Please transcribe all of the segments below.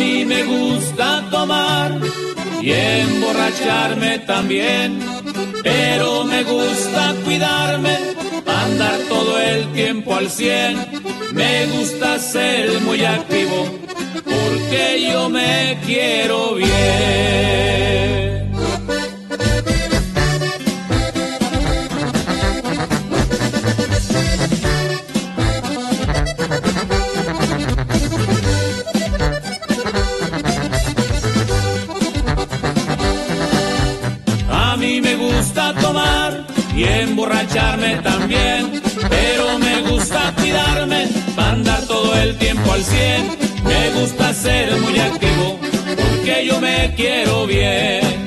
mí me gusta tomar y emborracharme también, pero me gusta cuidarme, andar todo el tiempo al cien. Me gusta ser muy activo porque yo me quiero bien. Mí me gusta tomar y emborracharme también, pero me gusta cuidarme, para andar todo el tiempo al cien. Me gusta ser muy activo, porque yo me quiero bien.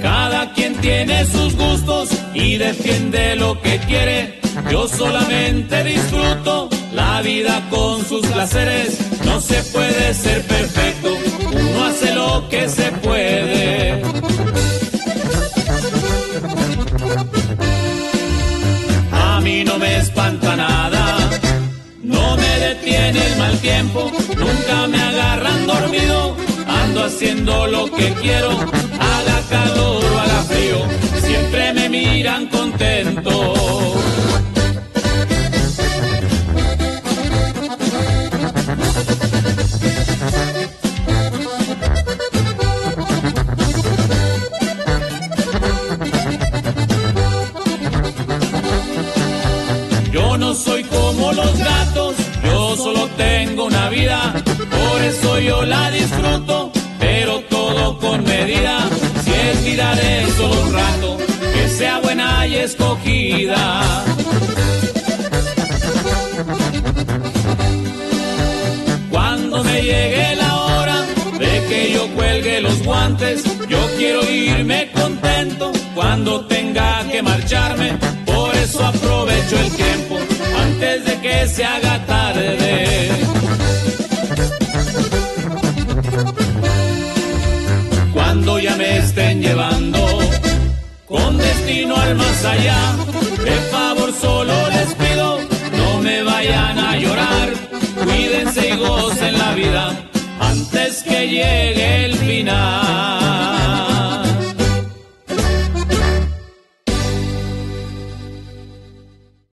Cada quien tiene sus gustos y defiende lo que quiere. Yo solamente disfruto la vida con sus placeres. No se puede ser perfecto, uno hace lo que se puede. A mí no me espanta nada, no me detiene el mal tiempo, nunca me agarran dormido, ando haciendo lo que quiero, haga calor o haga frío, siempre me miran contento. Tengo una vida, por eso yo la disfruto, pero todo con medida. Si es vida de solo un rato, que sea buena y escogida. Cuando me llegue la hora de que yo cuelgue los guantes, yo quiero irme contento cuando tenga que marcharme. Por eso aprovecho el tiempo antes de que se haga destino al más allá, de favor solo les pido, no me vayan a llorar, cuídense y gocen la vida antes que llegue el final.